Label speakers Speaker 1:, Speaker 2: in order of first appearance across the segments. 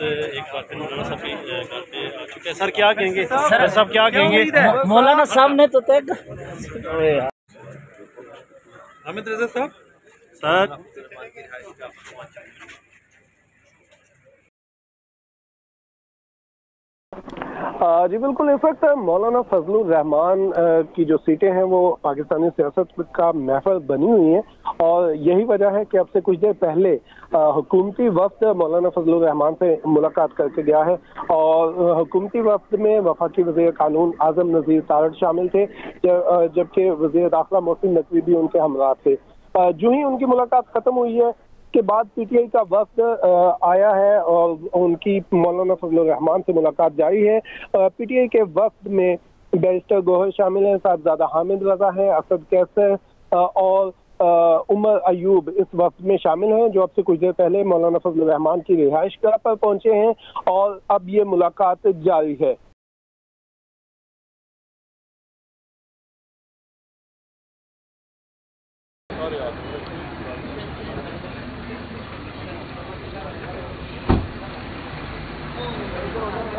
Speaker 1: ایک مولانا صاحب کے گھر پہ آ چکے ہیں۔ سر کیا کہیں گے؟ سر صاحب کیا کہیں گے؟
Speaker 2: مولانا صاحب نے تو طے
Speaker 1: حامد رضا صاحب؟ سر۔
Speaker 3: جی بالکل اس وقت مولانا فضل الرحمان کی جو سیٹیں ہیں، وہ پاکستانی سیاست کا محفل بنی ہوئی ہیں اور یہی وجہ ہے کہ اب سے کچھ دیر پہلے حکومتی وفد مولانا فضل الرحمان سے ملاقات کر کے گیا ہے اور حکومتی وفد میں وفاقی وزیر قانون اعظم نذیر تارڑ شامل تھے جبکہ وزیر داخلہ محسن نقوی بھی ان کے ہمراہ تھے۔ جو ہی ان کی ملاقات ختم ہوئی ہے کے بعد پی ٹی آئی کا وقت آیا ہے اور ان کی مولانا فضل الرحمان سے ملاقات جاری ہے۔ پی ٹی آئی کے وقت میں بیرسٹر گوہر شامل ہیں، صاحبزادہ حامد رضا ہیں، اسد کیسر اور عمر ایوب اس وقت میں شامل ہیں، جو اب سے کچھ دیر پہلے مولانا فضل الرحمان کی رہائش گاہ پر پہنچے ہیں اور اب یہ ملاقات جاری ہے۔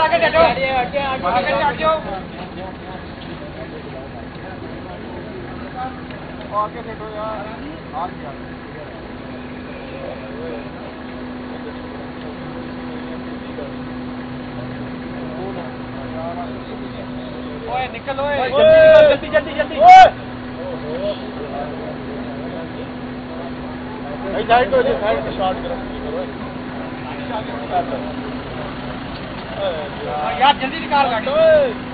Speaker 4: آگے چلو یار
Speaker 5: ہٹے یار آگے ہٹ
Speaker 4: جاؤ آگے بیٹھو یار نکل جلدی جلدی جلدی
Speaker 6: یار جلدی
Speaker 4: نکال گاڑی۔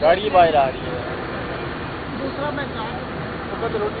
Speaker 4: گاڑی باہر آ رہی ہے۔ دوسرا میں روٹی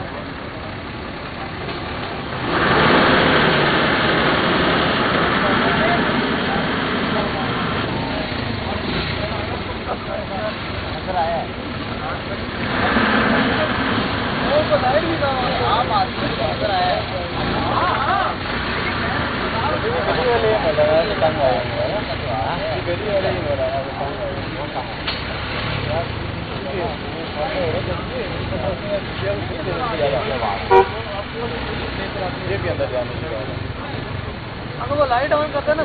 Speaker 6: اگر وہ لائٹ آن کرتے نا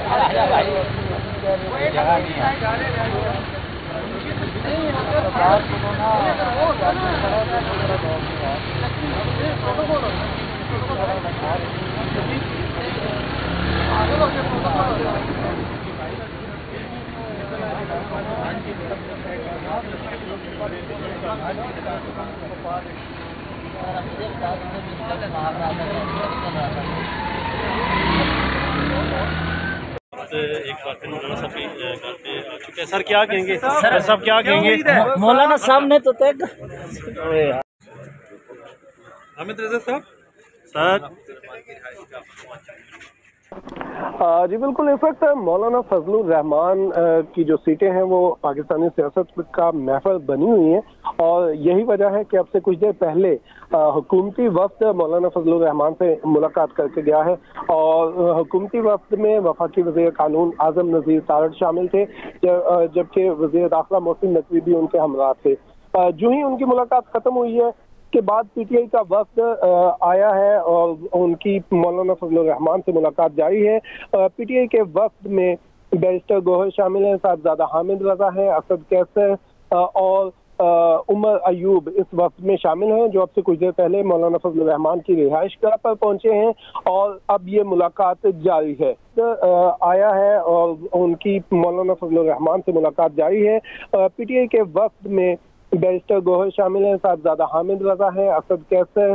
Speaker 6: پروٹوکول
Speaker 1: مولانا صاحب سر کیا کہیں گے؟ سر کیا کہیں گے؟ مولانا صاحب نے تو حامد رضا صاحب؟ سر۔
Speaker 3: جی بالکل اس وقت مولانا فضل الرحمان کی جو سیٹیں ہیں، وہ پاکستانی سیاست کا محفل بنی ہوئی ہیں اور یہی وجہ ہے کہ اب سے کچھ دیر پہلے حکومتی وفد مولانا فضل الرحمان سے ملاقات کر کے گیا ہے اور حکومتی وفد میں وفاقی وزیر قانون اعظم نذیر تارڑ شامل تھے جبکہ وزیر داخلہ محسن نقوی بھی ان کے ہمراہ تھے۔ جو ہی ان کی ملاقات ختم ہوئی ہے کے بعد پی ٹی آئی کا وقت آیا ہے اور ان کی مولانا فضل الرحمان سے ملاقات جاری ہے۔ پی ٹی آئی کے وقت میں بیرسٹر گوہر شامل ہیں، صاحبزادہ حامد رضا ہے اسد کیسر اور عمر ایوب اس وقت میں شامل ہیں، جو اب سے کچھ دیر پہلے مولانا فضل الرحمان کی رہائش گاہ پر پہنچے ہیں اور اب یہ ملاقات جاری ہے۔ آیا ہے اور ان کی مولانا فضل الرحمان سے ملاقات جاری ہے۔ پی ٹی آئی کے وقت میں بیرسٹر گوہر شامل ہیں صاحبزادہ حامد رضا ہے اسد کیسے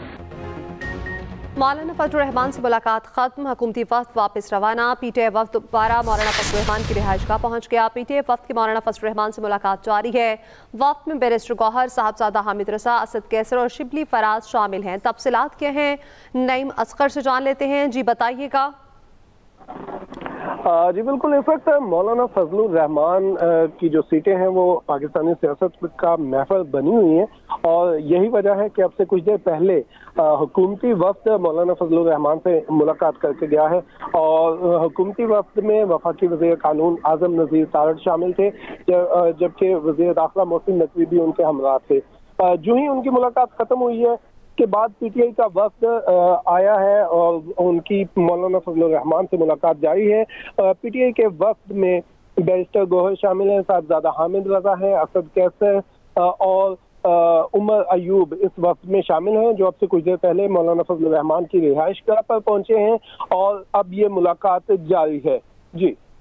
Speaker 7: مولانا فضل الرحمان سے ملاقات ختم۔ حکومتی وفد واپس روانہ۔ پی ٹی اے وفد دوبارہ مولانا فضل الرحمان کی رہائش گاہ پہنچ گیا۔ پی ٹی اے وفد کی مولانا فضل الرحمان سے ملاقات جاری ہے۔ وفد میں بیرسٹر گوہر، صاحبزادہ حامد رسا اسد کیسر اور شبلی فراز شامل ہیں۔ تفصیلات کیا ہیں؟ نعیم اصغر سے جان لیتے ہیں۔ جی بتائیے گا۔
Speaker 3: جی بالکل اس وقت مولانا فضل الرحمان کی جو سیٹیں ہیں، وہ پاکستانی سیاست کا محفل بنی ہوئی ہیں اور یہی وجہ ہے کہ اب سے کچھ دیر پہلے حکومتی وفد مولانا فضل الرحمان سے ملاقات کر کے گیا ہے اور حکومتی وفد میں وفاقی وزیر قانون اعظم نذیر تارڈ شامل تھے جبکہ وزیر داخلہ محسن نقوی بھی ان کے ہمراہ تھے۔ جو ہی ان کی ملاقات ختم ہوئی ہے کے بعد پی ٹی آئی کا وقت آیا ہے اور ان کی مولانا فضل الرحمان سے ملاقات جاری ہے۔ پی ٹی آئی کے وقت میں بیرسٹر گوہر شامل ہیں، صاحبزادہ حامد رضا ہے اسد کیسر اور عمر ایوب اس وقت میں شامل ہیں، جو اب سے کچھ دیر پہلے مولانا فضل الرحمان کی رہائش گاہ پر پہنچے ہیں اور اب یہ ملاقات جاری ہے۔ جی۔